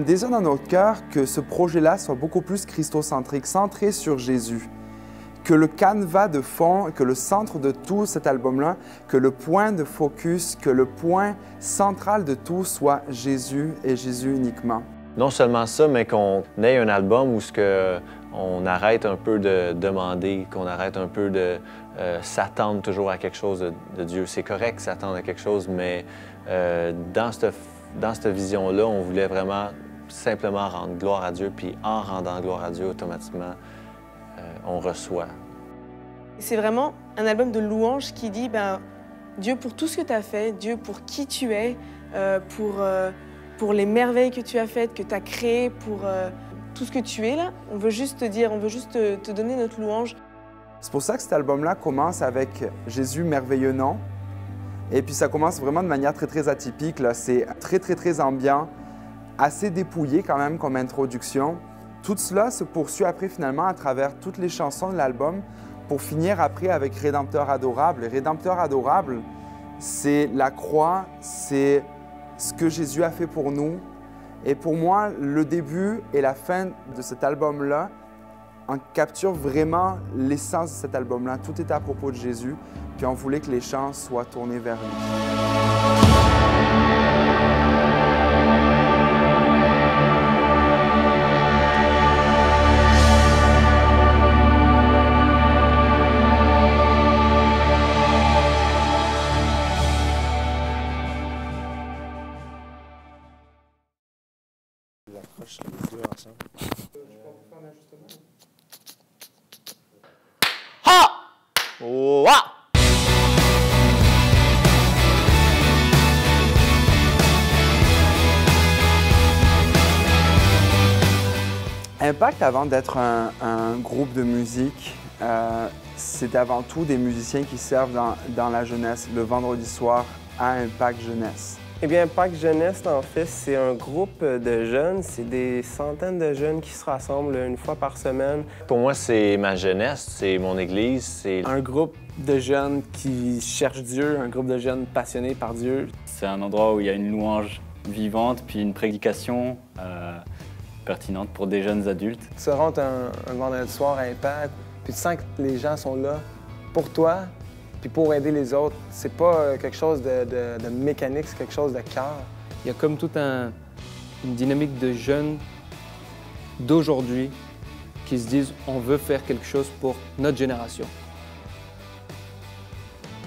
un désir dans notre cœur que ce projet-là soit beaucoup plus christocentrique, centré sur Jésus. Que le canevas de fond, que le centre de tout cet album-là, que le point de focus, que le point central de tout soit Jésus et Jésus uniquement. Non seulement ça, mais qu'on ait un album où ce que on arrête un peu de demander, qu'on arrête un peu de euh, s'attendre toujours à quelque chose de, Dieu. C'est correct de s'attendre à quelque chose, mais euh, dans cette, dans cette vision-là, on voulait vraiment simplement rendre gloire à Dieu, puis en rendant gloire à Dieu, automatiquement, euh, on reçoit. C'est vraiment un album de louange qui dit, ben, Dieu pour tout ce que tu as fait, Dieu pour qui tu es, pour, pour les merveilles que tu as faites, que tu as créées, pour tout ce que tu es là. On veut juste te dire, on veut juste te, donner notre louange. C'est pour ça que cet album-là commence avec Jésus merveilleux nom. Et puis ça commence vraiment de manière très très atypique. C'est très très très ambiant, assez dépouillé quand même comme introduction. Tout cela se poursuit après finalement à travers toutes les chansons de l'album pour finir après avec Rédempteur adorable. Rédempteur adorable, c'est la croix, c'est ce que Jésus a fait pour nous, et pour moi, le début et la fin de cet album-là en capturent vraiment l'essence de cet album-là. Tout est à propos de Jésus, puis on voulait que les chants soient tournés vers lui. Impact, avant d'être un, groupe de musique, euh, c'est avant tout des musiciens qui servent dans, la jeunesse le vendredi soir à Impact Jeunesse. Eh bien, Impact Jeunesse, en fait, c'est un groupe de jeunes. C'est des centaines de jeunes qui se rassemblent une fois par semaine. Pour moi, c'est ma jeunesse, c'est mon église. C'est un groupe de jeunes qui cherchent Dieu, un groupe de jeunes passionnés par Dieu. C'est un endroit où il y a une louange vivante, puis une prédication. Euh, pertinente pour des jeunes adultes. Tu rentres un, vendredi soir à Impact, puis tu sens que les gens sont là pour toi, puis pour aider les autres. C'est pas euh, quelque chose de, mécanique, c'est quelque chose de cœur. Il y a comme toute un, une dynamique de jeunes d'aujourd'hui qui se disent on veut faire quelque chose pour notre génération.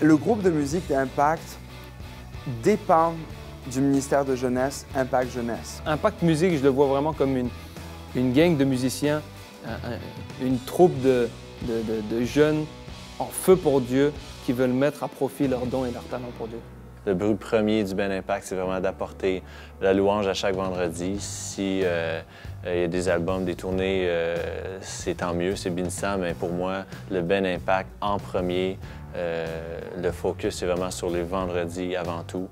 Le groupe de musique d'Impact dépend du ministère de Jeunesse, Impact Jeunesse. Impact Musique, je le vois vraiment comme une, une gang de musiciens, une troupe de, de, jeunes en feu pour Dieu qui veulent mettre à profit leurs dons et leurs talents pour Dieu. Le but premier du Ben Impact, c'est vraiment d'apporter la louange à chaque vendredi. Si euh, il y a des albums, des tournées, euh, c'est tant mieux, c'est bénissant, mais pour moi, le Ben Impact en premier, euh, le focus, c'est vraiment sur les vendredis avant tout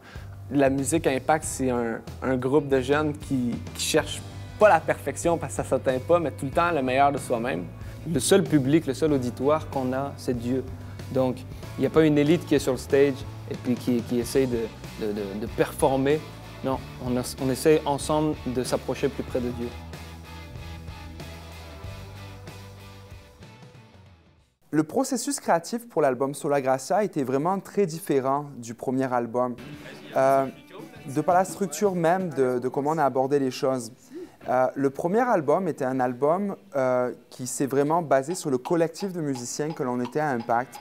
la musique Impact, c'est un, groupe de jeunes qui, qui cherchent pas la perfection parce que ça s'atteint pas, mais tout le temps le meilleur de soi-même. Le seul public, le seul auditoire qu'on a, c'est Dieu. Donc, il n'y a pas une élite qui est sur le stage et puis qui, qui essaie de, de, performer. Non, on, on essaie ensemble de s'approcher plus près de Dieu. Le processus créatif pour l'album Sola Gracia était vraiment très différent du premier album. Euh, de par la structure même de, comment on a abordé les choses. Euh, le premier album était un album euh, qui s'est vraiment basé sur le collectif de musiciens que l'on était à Impact.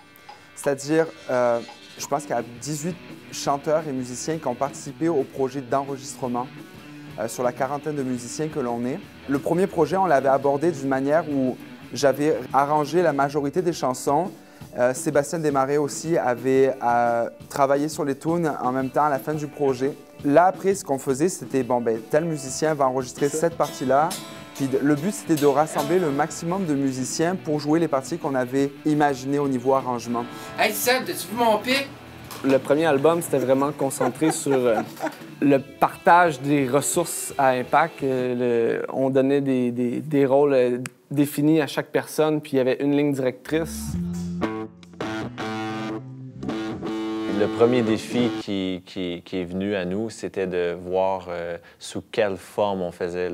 C'est-à-dire, je pense qu'il y a 18 chanteurs et musiciens qui ont participé au projet d'enregistrement sur la quarantaine de musiciens que l'on est. Le premier projet, on l'avait abordé d'une manière où j'avais arrangé la majorité des chansons euh, Sébastien Desmarais aussi avait euh, travaillé sur les tunes en même temps à la fin du projet. Là, après, ce qu'on faisait, c'était, bon, ben, tel musicien va enregistrer cette partie-là. Le but, c'était de rassembler le maximum de musiciens pour jouer les parties qu'on avait imaginées au niveau arrangement. Hey Seb, as-tu vu mon pic? Le premier album, c'était vraiment concentré sur euh, le partage des ressources à impact. on donnait des, des rôles définis à chaque personne, puis il y avait une ligne directrice Le premier défi qui, qui, qui est venu à nous, c'était de voir euh, sous quelle forme on faisait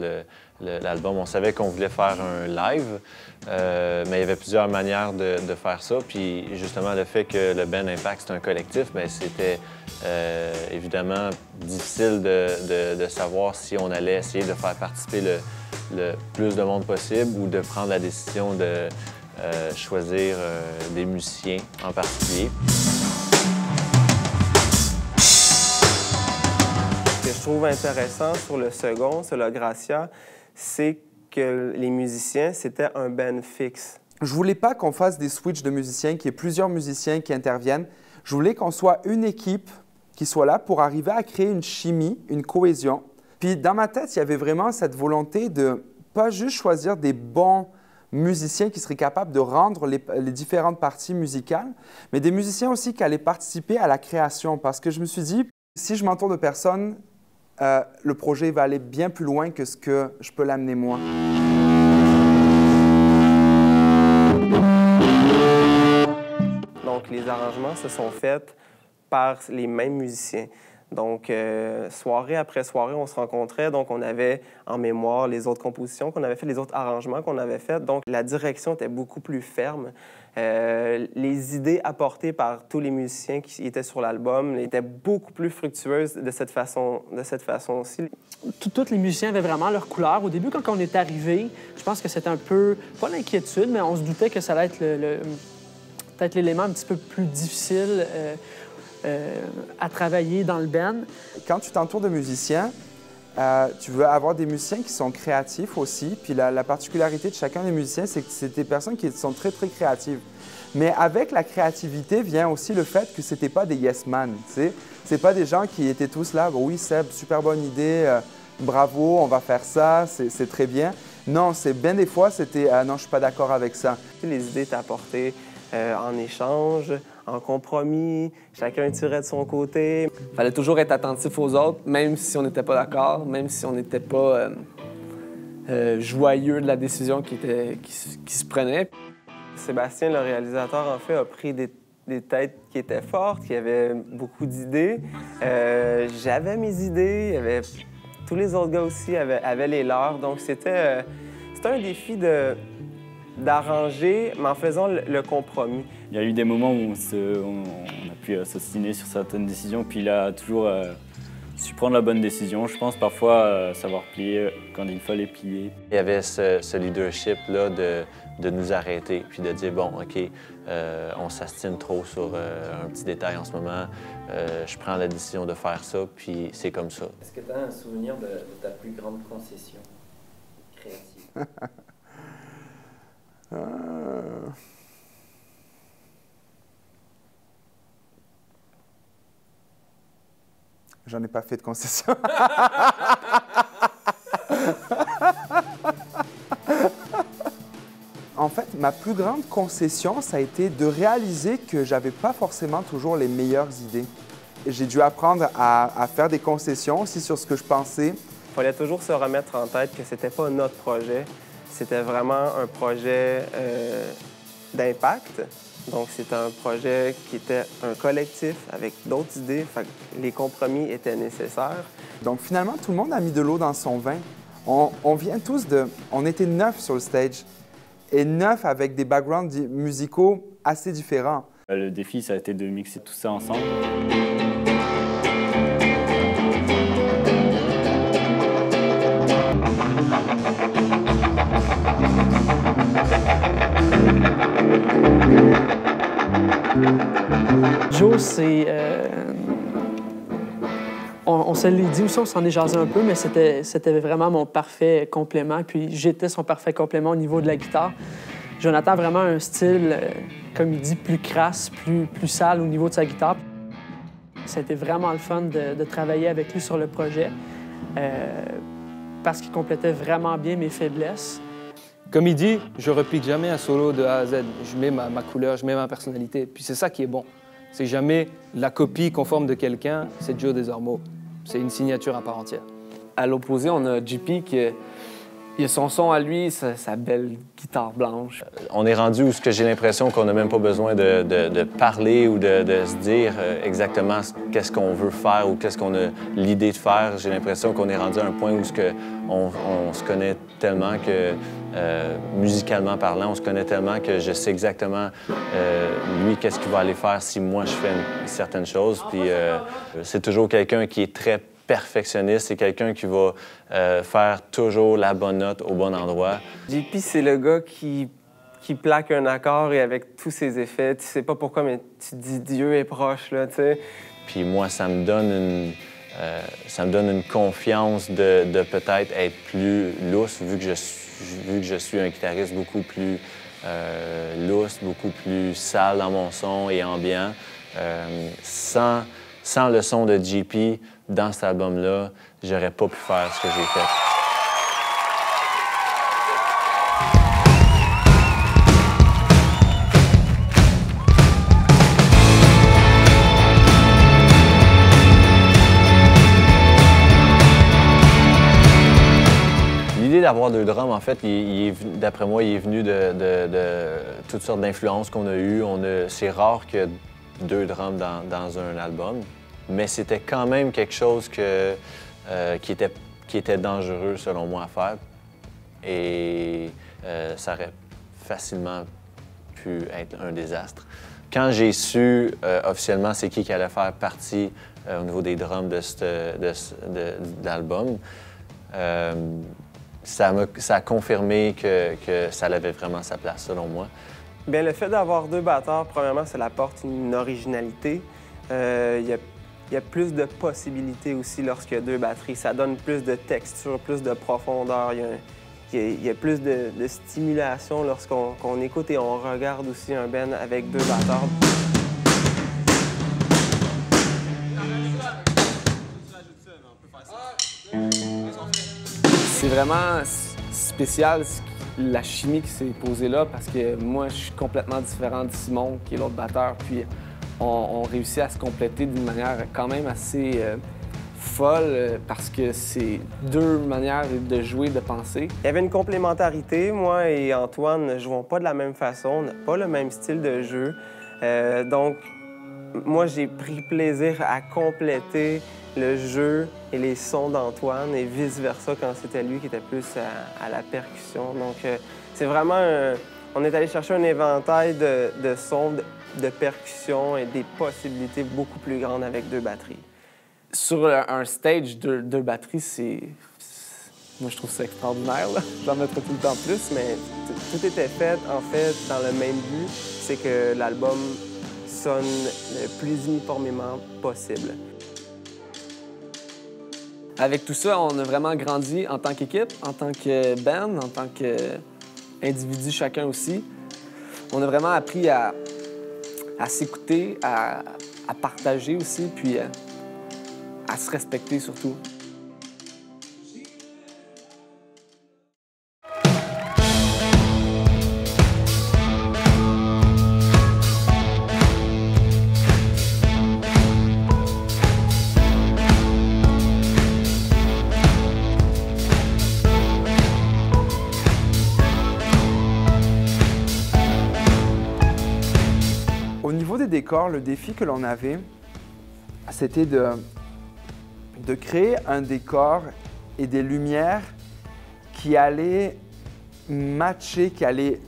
l'album. On savait qu'on voulait faire un live, euh, mais il y avait plusieurs manières de, faire ça. Puis justement, le fait que le Ben Impact, c'est un collectif, mais c'était euh, évidemment difficile de, savoir si on allait essayer de faire participer le, plus de monde possible ou de prendre la décision de euh, choisir des musiciens en particulier. Ce que je trouve intéressant sur le second, sur le Gracia, c'est que les musiciens, c'était un band fixe. Je voulais pas qu'on fasse des switches de musiciens, qu'il y ait plusieurs musiciens qui interviennent. Je voulais qu'on soit une équipe qui soit là pour arriver à créer une chimie, une cohésion. Puis dans ma tête, il y avait vraiment cette volonté de pas juste choisir des bons musiciens qui seraient capables de rendre les, les, différentes parties musicales, mais des musiciens aussi qui allaient participer à la création. Parce que je me suis dit, si je m'entoure de personnes, euh, le projet va aller bien plus loin que ce que je peux l'amener moi. Donc les arrangements se sont faits par les mêmes musiciens. Donc, euh, soirée après soirée, on se rencontrait. Donc, on avait en mémoire les autres compositions qu'on avait fait, les autres arrangements qu'on avait fait. Donc, la direction était beaucoup plus ferme. Euh, les idées apportées par tous les musiciens qui étaient sur l'album étaient beaucoup plus fructueuses de cette façon, de cette façon aussi. Tous les musiciens avaient vraiment leur couleur. Au début, quand on est arrivé, je pense que c'était un peu, pas l'inquiétude, mais on se doutait que ça allait être le, le peut-être l'élément un petit peu plus difficile. Euh, euh, à travailler dans le band. Quand tu t'entoures de musiciens, euh, tu veux avoir des musiciens qui sont créatifs aussi. Puis la, la particularité de chacun des musiciens, c'est que c'est des personnes qui sont très, très créatives. Mais avec la créativité vient aussi le fait que c'était pas des yes man. Ce C'est pas des gens qui étaient tous là. oui, Seb, super bonne idée. Euh, bravo, on va faire ça. C'est très bien. Non, c'est bien des fois, c'était ah, non, je suis pas d'accord avec ça. Les idées étaient apportées en échange en compromis, chacun tirait de son côté. Il fallait toujours être attentif aux autres, même si on n'était pas d'accord, même si on n'était pas euh, euh, joyeux de la décision qui, était, qui, qui, se prenait. Sébastien, le réalisateur, en fait, a pris des, des têtes qui étaient fortes, qui avaient beaucoup d'idées. Euh, J'avais mes idées, il y avait... tous les autres gars aussi avaient, avaient les leurs. Donc, c'était un défi de d'arranger, mais en faisant le, le, compromis. Il y a eu des moments où on, se, on, on a pu euh, s'ostiner sur certaines décisions, puis il a toujours euh, su prendre la bonne décision. Je pense parfois euh, savoir plier quand il fallait plier. Il y avait ce, ce leadership-là de, de, nous arrêter, puis de dire, bon, OK, euh, on s'astine trop sur euh, un petit détail en ce moment, je prends la décision de faire ça, puis c'est comme ça. Est-ce que tu as un souvenir de, de ta plus grande concession créative? Euh... J'en ai pas fait de concession. en fait, ma plus grande concession, ça a été de réaliser que j'avais pas forcément toujours les meilleures idées. J'ai dû apprendre à, à, faire des concessions aussi sur ce que je pensais. Il fallait toujours se remettre en tête que c'était pas notre projet, c'était vraiment un projet euh, d'impact. Donc, c'était un projet qui était un collectif avec d'autres idées. Fait les compromis étaient nécessaires. Donc, finalement, tout le monde a mis de l'eau dans son vin. On, on, vient tous de... On était neuf sur le stage et neuf avec des backgrounds musicaux assez différents. Le défi, ça a été de mixer tout ça ensemble. Joe, c'est. Euh, on, on se l'est dit aussi, on s'en est jasé un peu, mais c'était vraiment mon parfait complément. Puis j'étais son parfait complément au niveau de la guitare. Jonathan a vraiment un style, euh, comme il dit, plus crasse, plus, sale au niveau de sa guitare. C'était vraiment le fun de, de, travailler avec lui sur le projet euh, parce qu'il complétait vraiment bien mes faiblesses. Comme il dit, je replique jamais un solo de A à Z. Je mets ma, couleur, je mets ma personnalité. Puis c'est ça qui est bon. C'est jamais la copie conforme de quelqu'un, c'est Joe Desormeaux. C'est une signature à part entière. À l'opposé, on a JP qui, Il a son son à lui, sa, belle guitare blanche. On est rendu où j'ai l'impression qu'on n'a même pas besoin de, parler ou de, se dire euh, exactement ce- qu'est-ce qu'on veut faire ou qu'est-ce qu'on a l'idée de faire. J'ai l'impression qu'on est rendu à un point où que on, se connaît tellement que, euh, musicalement parlant, on se connaît tellement que je sais exactement euh, lui qu'est-ce qu'il va aller faire si moi je fais une, certaine chose. Puis c'est toujours quelqu'un qui est très perfectionniste, c'est quelqu'un qui va euh, faire toujours la bonne note au bon endroit. JP, c'est le gars qui, qui plaque un accord et avec tous ses effets. Tu sais pas pourquoi, mais tu dis Dieu est proche, là, tu sais. Puis moi, ça me donne une, euh, ça me donne une confiance de, de peut-être être plus lousse, vu que je, suis- vu que je suis un guitariste beaucoup plus euh, lousse, beaucoup plus sale dans mon son et ambiant. Euh, sans, sans le son de JP dans cet album-là, j'aurais pas pu faire ce que j'ai fait. L'idée d'avoir deux drums, en fait, d'après moi, il est venu de, toutes sortes d'influences qu'on a eues. C'est rare que deux drums dans, dans un album, mais c'était quand même quelque chose que, euh, qui, était, qui était dangereux, selon moi, à faire. Et euh, ça aurait facilement pu être un désastre. Quand j'ai su euh, officiellement c'est qui qui allait faire partie au niveau des drums de, de de- l'album, ça, ça a confirmé que, que ça avait vraiment sa place, selon moi. Bien, le fait d'avoir deux batteurs, premièrement, ça apporte une originalité. Il y a plus de possibilités aussi lorsqu'il y a deux batteries. Ça donne plus de texture, plus de profondeur. Il y a, plus de, de stimulation lorsqu'on qu'on écoute et on regarde aussi un band avec deux batteurs. C'est vraiment spécial la chimie qui s'est posée là parce que moi, je suis complètement différent de Simon, qui est l'autre batteur. Puis on, réussit à se compléter d'une manière quand même assez euh, folle euh, parce que c'est deux manières de jouer, de penser. Il y avait une complémentarité. Moi et Antoine ne jouons pas de la même façon, on n'a pas le même style de jeu. Euh, donc, moi, j'ai pris plaisir à compléter le jeu et les sons d'Antoine et vice-versa quand c'était lui qui était plus à, la percussion. Donc, c'est vraiment On est allé chercher un éventail de, sons, de percussions et des possibilités beaucoup plus grandes avec deux batteries. Sur un stage, deux, deux batteries, c'est. Moi, je trouve ça extraordinaire. J'en mettrais tout le temps plus, mais. tout était fait, en fait, dans le même but, c'est que l'album sonne le plus uniformément possible. Avec tout ça, on a vraiment grandi en tant qu'équipe, en tant que band, en tant qu'individu chacun aussi. On a vraiment appris à, à s'écouter, à, partager aussi, puis à, à se respecter surtout. Le défi que l'on avait, c'était de, de créer un décor et des lumières qui allaient matcher, qui allaient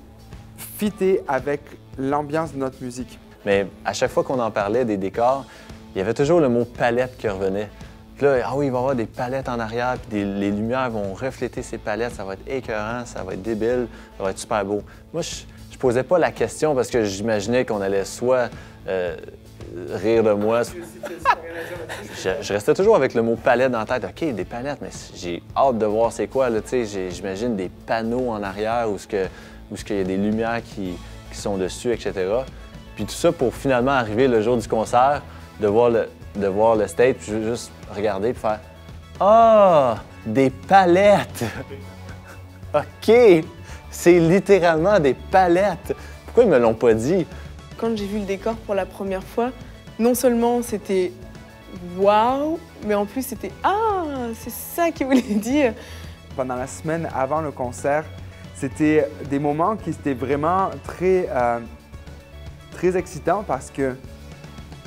fitter avec l'ambiance de notre musique. Mais à chaque fois qu'on en parlait des décors, il y avait toujours le mot palette qui revenait. Puis là, ah oui, il va y avoir des palettes en arrière, puis les lumières vont refléter ces palettes, ça va être écœurant, ça va être débile, ça va être super beau. Moi, je, je posais pas la question parce que j'imaginais qu'on allait soit euh, rire de moi. Je, je restais toujours avec le mot palette dans la tête. OK, des palettes, mais j'ai hâte de voir c'est quoi. J'imagine des panneaux en arrière où ce qu'il y a des lumières qui, qui sont dessus, etc. Puis tout ça pour finalement arriver le jour du concert, de voir le, de voir le stage, puis juste regarder et faire Ah, des palettes! OK! C'est littéralement des palettes! Pourquoi ils me l'ont pas dit? Quand j'ai vu le décor pour la première fois, non seulement c'était waouh, mais en plus c'était ah, c'est ça qu'il voulait dire. pendant la semaine avant le concert, c'était des moments qui étaient vraiment très, euh, très excitants parce que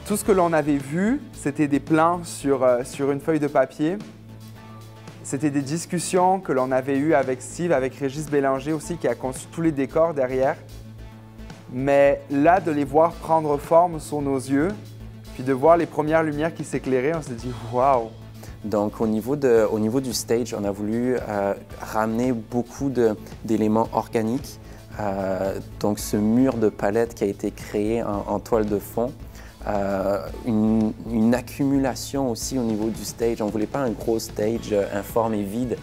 tout ce que l'on avait vu, c'était des plans sur, euh, sur une feuille de papier. C'était des discussions que l'on avait eues avec Steve, avec Régis Bélanger aussi, qui a conçu tous les décors derrière. Mais là, de les voir prendre forme sur nos yeux, puis de voir les premières lumières qui s'éclairaient, on s'est dit waouh! Donc au niveau, de, au niveau du stage, on a voulu euh, ramener beaucoup d'éléments organiques. Euh, donc ce mur de palette qui a été créé en toile de fond, euh, une, accumulation aussi au niveau du stage. On ne voulait pas un gros stage euh, informe et vide.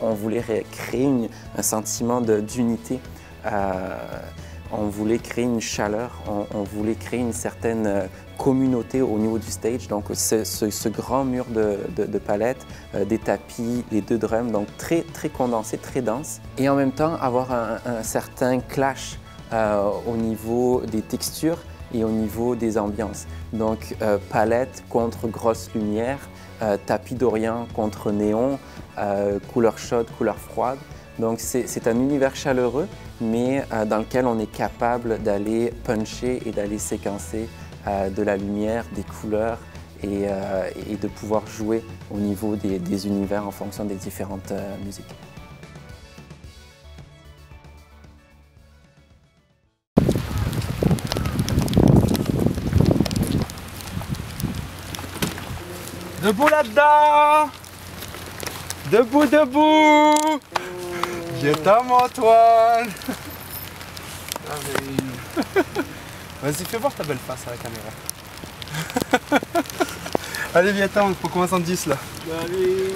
On, voulait créer un sentiment d'unité. Euh, on voulait créer une chaleur, on, voulait créer une certaine communauté au niveau du stage. Donc ce, grand mur de, de, palettes, euh, des tapis, les deux drums, donc très, très condensé, très dense. Et en même temps avoir un, certain clash euh, au niveau des textures et au niveau des ambiances. Donc euh, palette contre grosse lumière, euh, tapis d'Orient contre néon, euh, couleur chaude, couleur froide. Donc c'est un univers chaleureux, mais dans lequel on est capable d'aller puncher et d'aller séquencer de la lumière, des couleurs et, de pouvoir jouer au niveau des univers en fonction des différentes musiques. Debout là-dedans. Debout, debout. Je t'aime Antoine? Vas-y, fais voir ta belle face à la caméra. Allez, viens, attends, faut commencer en 10 là. Allez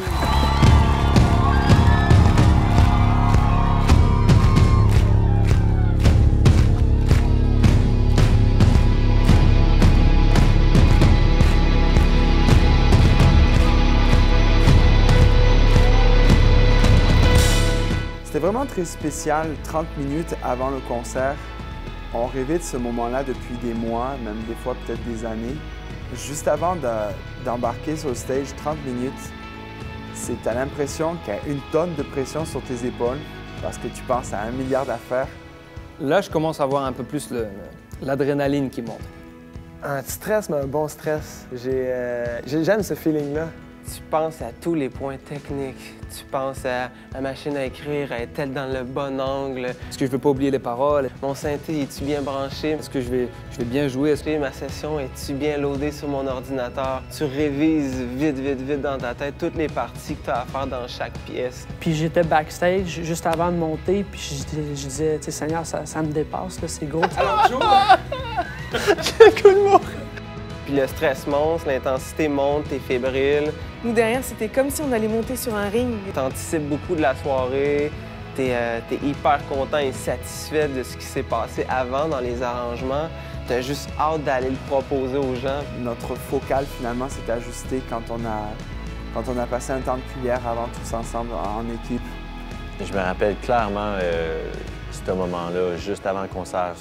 très spécial, 30 minutes avant le concert. On rêvait de ce moment-là depuis des mois, même des fois peut-être des années. Juste avant d'embarquer de, sur le stage, 30 minutes, c'est tu as l'impression qu'il y a une tonne de pression sur tes épaules parce que tu penses à un milliard d'affaires. Là, je commence à voir un peu plus l'adrénaline qui monte. Un stress, mais un bon stress. J'aime euh, ce feeling-là. Tu penses à tous les points techniques. Tu penses à la machine à écrire, est-elle dans le bon angle? Est-ce que je ne veux pas oublier les paroles? Mon synthé, est-tu bien branché? Est-ce que je vais, je vais bien jouer? Est-ce que ma session, est-tu bien loadée sur mon ordinateur? Tu révises vite, vite, vite dans ta tête toutes les parties que tu as à faire dans chaque pièce. Puis j'étais backstage juste avant de monter, puis je, je disais, tu sais, Seigneur, ça, ça, me dépasse, c'est gros. Alors! J'ai le coup de mourir! Puis le stress monte, l'intensité monte, t'es fébrile. Nous, derrière, c'était comme si on allait monter sur un ring. T'anticipes beaucoup de la soirée, t'es euh, es hyper content et satisfait de ce qui s'est passé avant dans les arrangements. T'as juste hâte d'aller le proposer aux gens. Notre focal, finalement, s'est ajusté quand on, a, quand on a passé un temps de prière avant tous ensemble en équipe. Je me rappelle clairement euh, ce moment-là, juste avant le concert.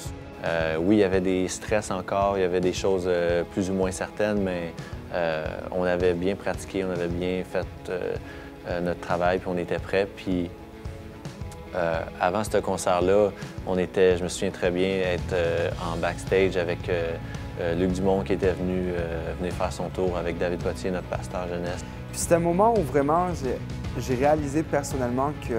Euh, oui, il y avait des stress encore, il y avait des choses euh, plus ou moins certaines, mais on avait bien pratiqué, on avait bien fait euh, notre travail, puis on était prêts. Puis avant ce concert-là, on était, je me souviens très bien, être en backstage avec Luc Dumont qui était venu venir faire son tour avec David Potier, notre pasteur jeunesse. Puis c'était un moment où vraiment j'ai réalisé personnellement que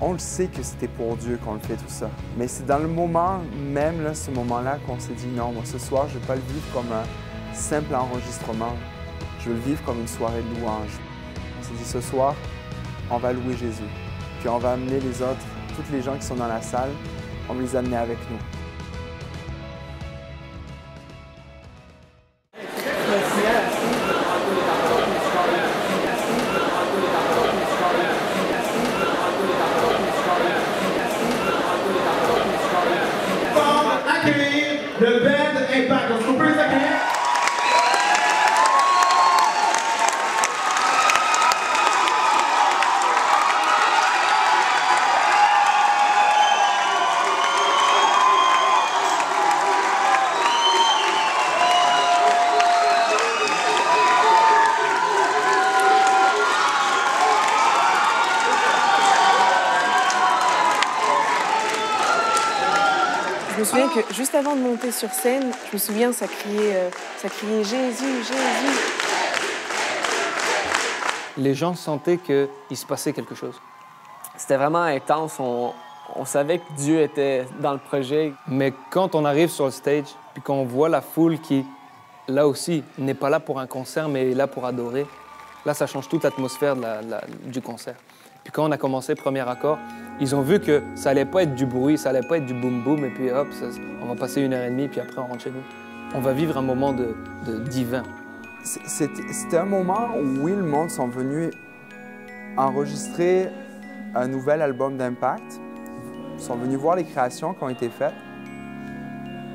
on le sait que c'était pour Dieu qu'on le fait tout ça. Mais c'est dans le moment même, là, ce moment-là, qu'on s'est dit non, moi ce soir, je ne vais pas le vivre comme simple enregistrement. Je veux le vivre comme une soirée de louange. On s'est dit ce soir, on va louer Jésus. Puis on va amener les autres, toutes les gens qui sont dans la salle, on va les amener avec nous. Souviens que juste avant de monter sur scène, je me souviens, ça criait, euh, ça criait Jésus, Jésus. Les gens sentaient qu'il se passait quelque chose. C'était vraiment intense. On, on savait que Dieu était dans le projet. Mais quand on arrive sur le stage, puis qu'on voit la foule qui, là aussi, n'est pas là pour un concert, mais est là pour adorer, là, ça change toute l'atmosphère la- du concert. Puis quand on a commencé premier accord, ils ont vu que ça allait pas être du bruit, ça allait pas être du boum boum, et puis hop, ça- on va passer une heure et demie, puis après on rentre chez nous. On va vivre un moment de, de divin. C'était c'était un moment où, oui, le monde sont venus enregistrer un nouvel album d'Impact. Ils sont venus voir les créations qui ont été faites.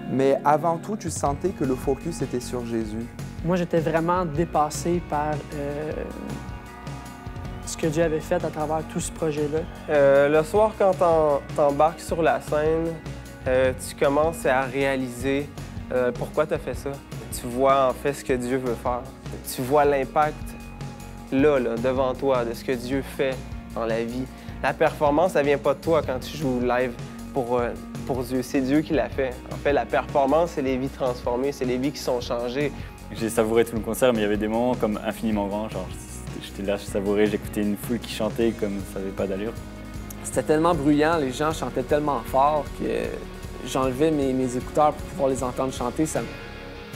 Mais avant tout, tu sentais que le focus était sur Jésus. Moi, j'étais vraiment dépassé par euh, ce que Dieu avait fait à travers tout ce projet-là? Euh, le soir, quand t'embarques sur la scène, euh, tu commences à réaliser euh, pourquoi tu as fait ça. Tu vois en fait ce que Dieu veut faire. Tu vois l'impact là, là, devant toi, de ce que Dieu fait dans la vie. La performance, ça vient pas de toi quand tu joues live pour, euh, pour Dieu. C'est Dieu qui l'a fait. En fait, la performance, c'est les vies transformées, c'est les vies qui sont changées. J'ai savouré tout le concert, mais il y avait des moments comme infiniment grands. Genre, j'étais là, je savourais, j'écoutais une foule qui chantait comme ça n'avait pas d'allure. C'était tellement bruyant, les gens chantaient tellement fort que j'enlevais mes, mes écouteurs pour pouvoir les entendre chanter. Ça, me-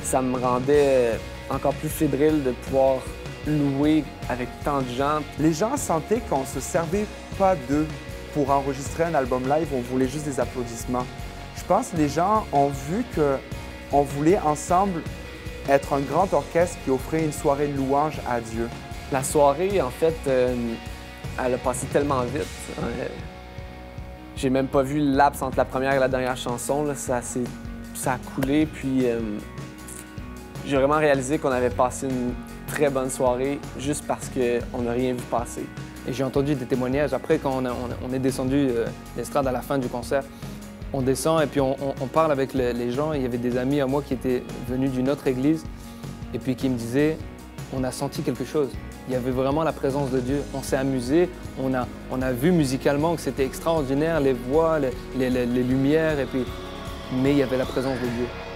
ça me rendait encore plus fébrile de pouvoir louer avec tant de gens. Les gens sentaient qu'on ne se servait pas d'eux pour enregistrer un album live, on voulait juste des applaudissements. Je pense que les gens ont vu qu'on voulait ensemble être un grand orchestre qui offrait une soirée de louange à Dieu. La soirée, en fait, euh, elle a passé tellement vite. Euh, J'ai même pas vu le laps entre la première et la dernière chanson. Ça, ça a coulé, puis euh, j'ai vraiment réalisé qu'on avait passé une très bonne soirée juste parce qu'on n'a rien vu passer. Et j'ai entendu des témoignages. Après, quand on, est descendu l'estrade à la fin du concert, on descend et puis on, parle avec le- les gens. Il y avait des amis à moi qui étaient venus d'une autre église et puis qui me disaient on a senti quelque chose. Il y avait vraiment la présence de Dieu. On s'est amusé, on a, vu musicalement que c'était extraordinaire, les voix, les lumières, et puis... mais il y avait la présence de Dieu.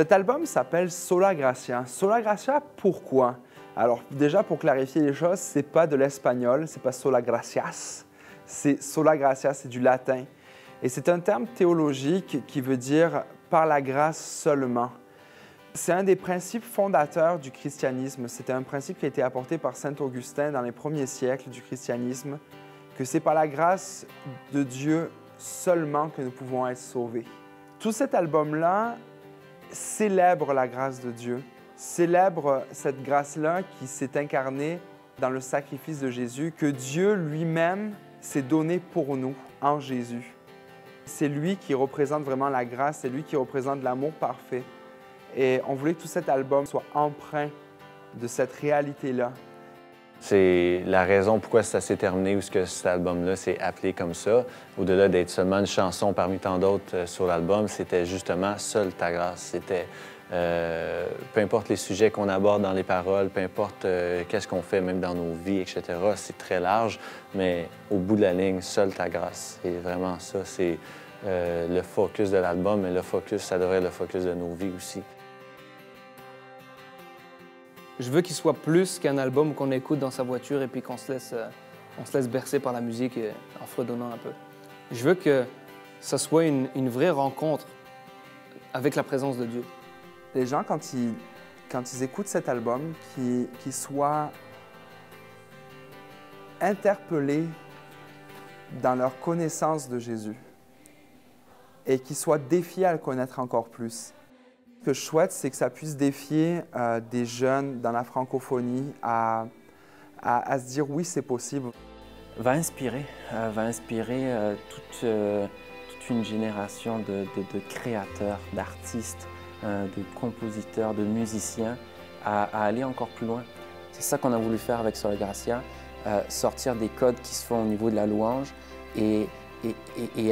Cet album s'appelle Sola Gracia. Sola Gracia, pourquoi? Alors déjà pour clarifier les choses, c'est pas de l'espagnol, c'est pas Sola Gracias, c'est Sola Gracia, c'est du latin. Et c'est un terme théologique qui veut dire par la grâce seulement. C'est un des principes fondateurs du christianisme. C'était un principe qui a été apporté par Saint Augustin dans les premiers siècles du christianisme, que c'est par la grâce de Dieu seulement que nous pouvons être sauvés. Tout cet album-là célèbre la grâce de Dieu, célèbre cette grâce-là qui s'est incarnée dans le sacrifice de Jésus, que Dieu lui-même s'est donné pour nous en Jésus. C'est lui qui représente vraiment la grâce, c'est lui qui représente l'amour parfait. Et on voulait que tout cet album soit empreint de cette réalité-là. C'est la raison pourquoi ça s'est terminé ou ce que cet album-là s'est appelé comme ça. Au-delà d'être seulement une chanson parmi tant d'autres euh, sur l'album, c'était justement Seule ta grâce. C'était euh, peu importe les sujets qu'on aborde dans les paroles, peu importe euh, qu'est-ce qu'on fait même dans nos vies, etc. C'est très large, mais au bout de la ligne, Seule ta grâce. C'est vraiment ça. C'est le focus de l'album, mais le focus, ça devrait être le focus de nos vies aussi. Je veux qu'il soit plus qu'un album qu'on écoute dans sa voiture et puis qu'on se laisse, euh, on se laisse bercer par la musique en fredonnant un peu. Je veux que ça soit une, une vraie rencontre avec la présence de Dieu. Les gens, quand ils, quand ils écoutent cet album, qu'ils qu'ils soient interpellés dans leur connaissance de Jésus et qu'ils soient défiés à le connaître encore plus. Ce que je souhaite, c'est que ça puisse défier euh, des jeunes dans la francophonie à, se dire oui, c'est possible. va inspirer, euh, va inspirer euh, toute, une génération de, créateurs, d'artistes, de compositeurs, de musiciens à, aller encore plus loin. C'est ça qu'on a voulu faire avec Sola Gracia sortir des codes qui se font au niveau de la louange et,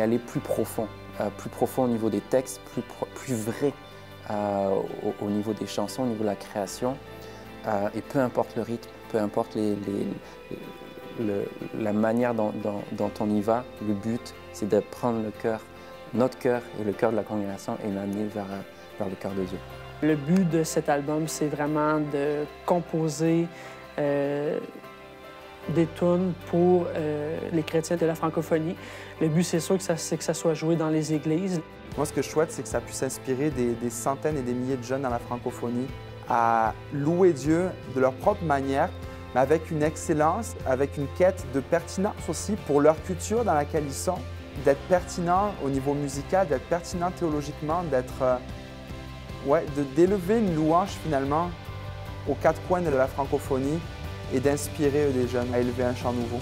aller plus profond, plus profond au niveau des textes, plus vrai euh, au, au niveau des chansons, au niveau de la création. Euh, et peu importe le rythme, peu importe la manière dont, on y va, le but, c'est de prendre le cœur, notre cœur et le cœur de la congrégation et l'amener vers, vers le cœur de Dieu. Le but de cet album, c'est vraiment de composer euh, des tunes pour euh, les chrétiens de la francophonie. Le but, c'est sûr que ça, soit joué dans les églises. Moi, ce que je souhaite, c'est que ça puisse inspirer des, centaines et des milliers de jeunes dans la francophonie à louer Dieu de leur propre manière, mais avec une excellence, avec une quête de pertinence aussi pour leur culture dans laquelle ils sont, d'être pertinent au niveau musical, d'être pertinent théologiquement, d'être, euh, ouais, d'élever une louange finalement aux quatre coins de la francophonie et d'inspirer des jeunes à élever un chant nouveau.